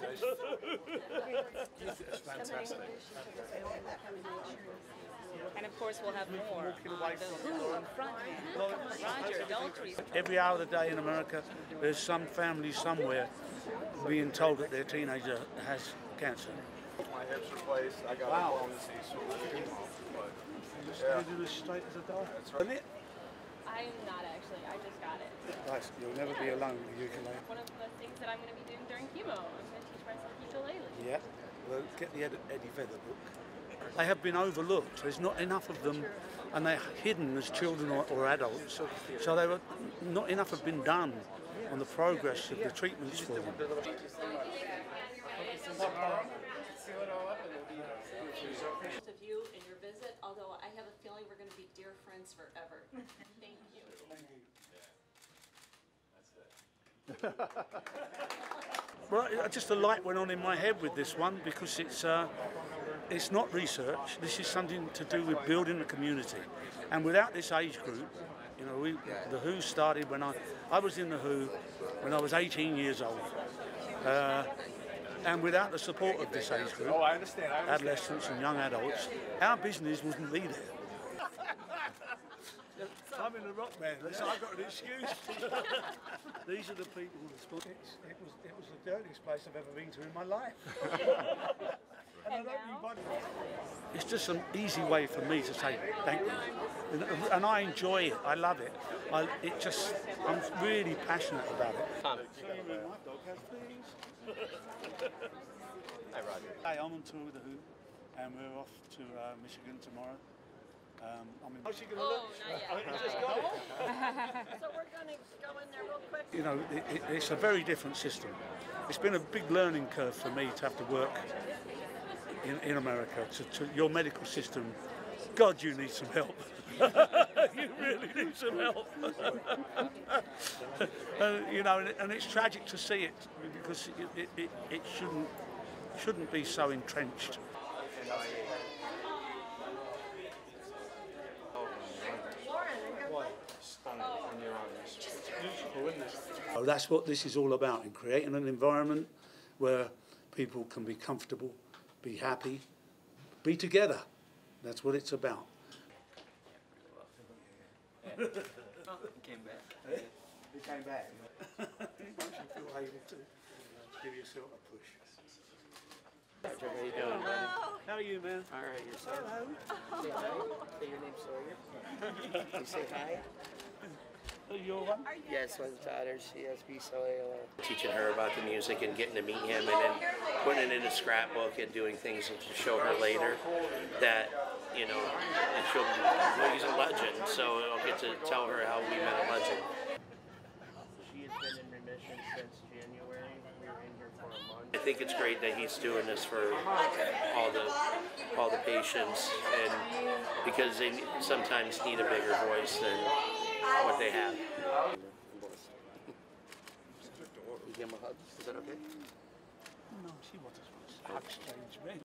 It's fantastic. And of course, we'll have more on the Who and Frontman, Roger Daltrey. Every hour of the day in America, there's some family somewhere being told that their teenager has cancer. My hips replaced. I got Wow. a bone disease from the chemo. But Just Yeah. gonna do this straight as a die. That's right. Isn't it? I'm not actually, I just got it. Right, you'll never be alone with the ukulele. One of the things that I'm going to be doing during chemo, I'm going to teach myself ukulele. Yeah. Well, get the Ed- Eddie Vedder book. They have been overlooked. There's not enough of them, and they're hidden as children or, or adults. So they were, not enough have been done on the progress of the treatments for them. of you and your visit, although I have a feeling we're going to be dear friends forever. Thank you. Well, just a light went on in my head with this one because it's uh, it's not research. This is something to do with building a community, and without this age group, you know, we, the Who started when I I was in the Who when I was 18 years old, uh, and without the support of this age group, Oh, I understand. I understand. adolescents and young adults, our business wouldn't be there. I'm in a rock band, so I've got an excuse. These are the people that's it's, it was it was the dirtiest place I've ever been to in my life. and I don't mean It's just an easy way for me to say thank you, and, and I enjoy it. I love it. I, it just I'm really passionate about it. Tom. Hi, Roger. Hey, I'm on tour with the Who, and we're off to uh, Michigan tomorrow. Um, I'm in. How's she gonna Oh, not yet. just got it. So we're going to go in there real quick. You know, it, it, it's a very different system. It's been a big learning curve for me to have to work in, in America. To, to your medical system, God, you need some help. you really need some help. and, you know, and, it- and it's tragic to see it because it, it, it, it shouldn't shouldn't be so entrenched. Oh, that's what this is all about, in creating an environment where people can be comfortable, be happy, be together. That's what it's about. Came back. You came back. you should feel able to give yourself a push. Roger, how you doing, buddy? How are you, man? All right, yourself. Say hi. Say your name, Sawyer. you say hi. Are you? Yes, my daughter, CSB Sawyer. Teaching her about the music and getting to meet him, and then putting it in a scrapbook and doing things to show her later that you know, and she'll. Well, he's a legend, so I'll get to tell her how we met a legend. She has been in remission since January. We were in here for a month. I think it's great that he's doing this for all the all the patients, and because they sometimes need a bigger voice than what they have. You give him a hug. Is that okay? No, she wants us. Hugs change me.